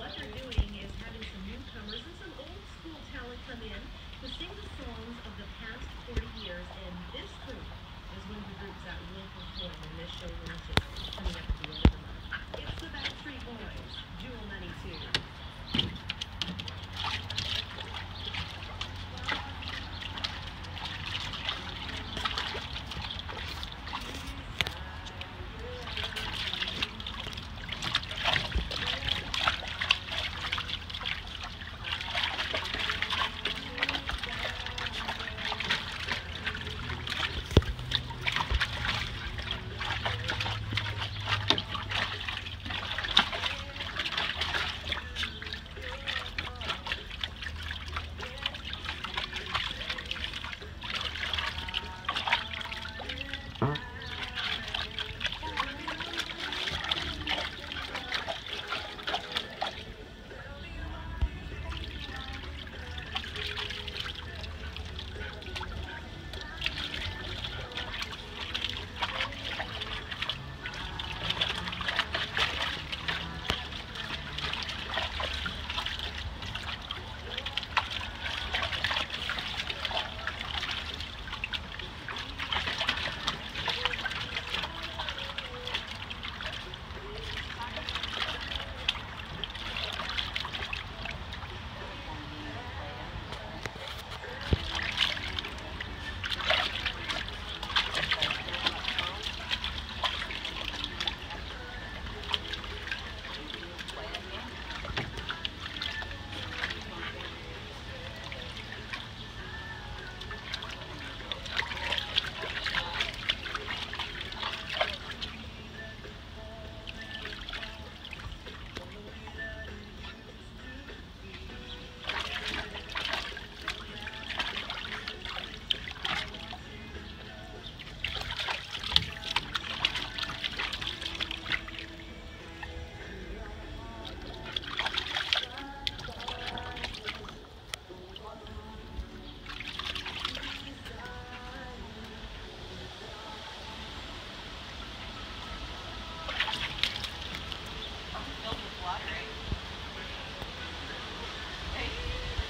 what they're doing is having some newcomers and some old school talent come in to sing the songs of the past 40 years. And this group is one of the groups that will perform in this show coming up